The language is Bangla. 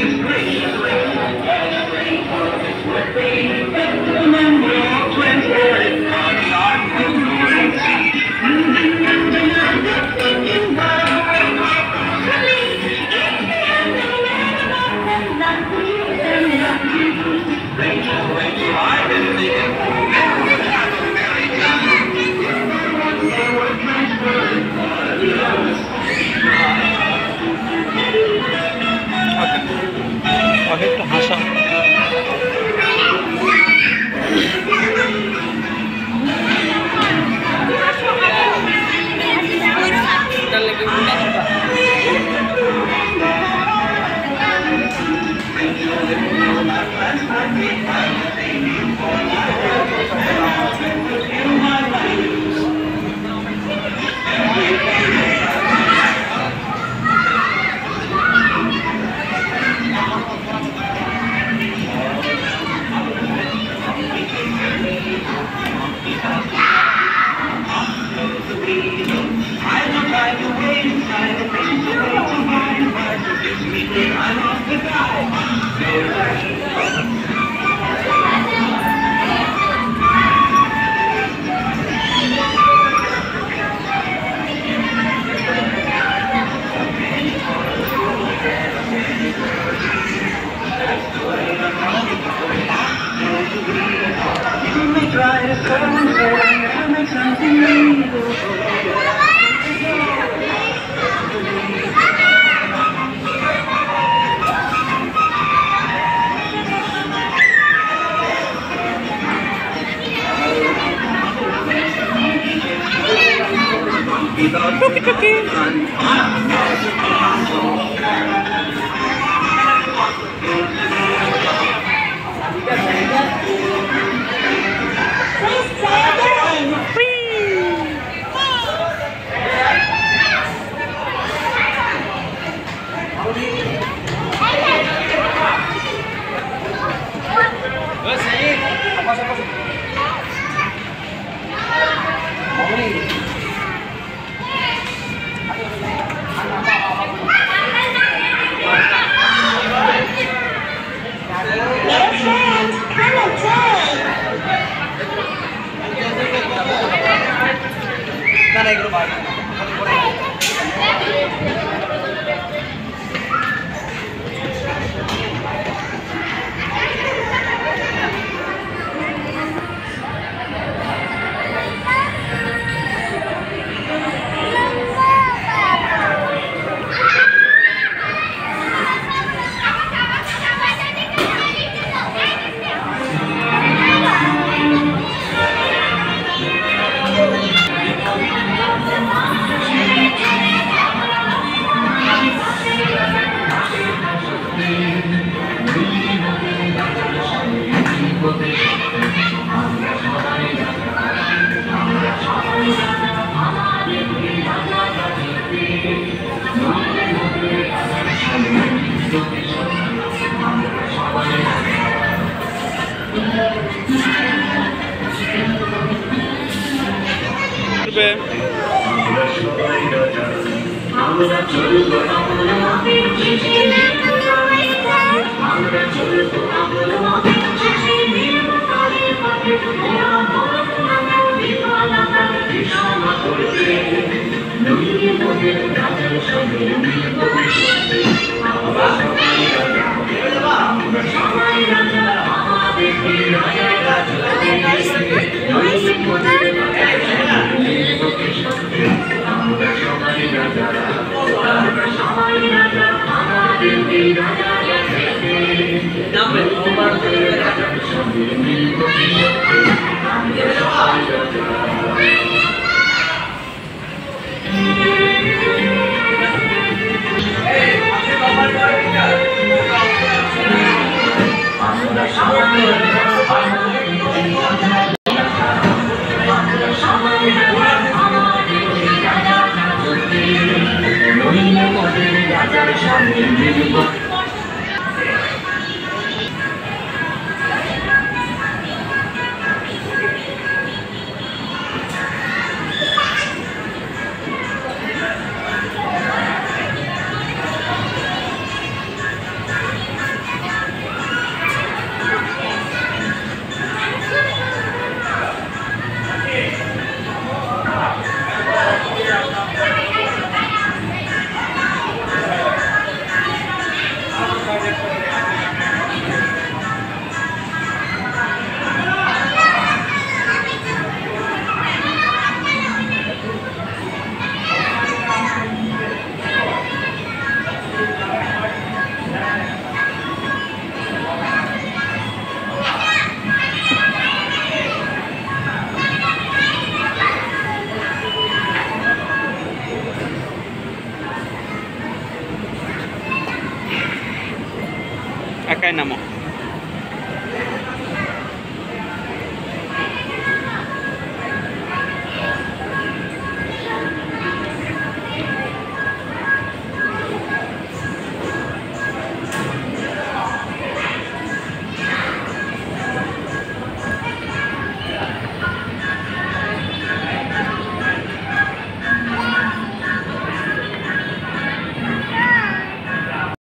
disgrace. 그렇지. 아빠 잡아줘. আমরা চলব আমরা চলব Number 在这里，你。Pénamo.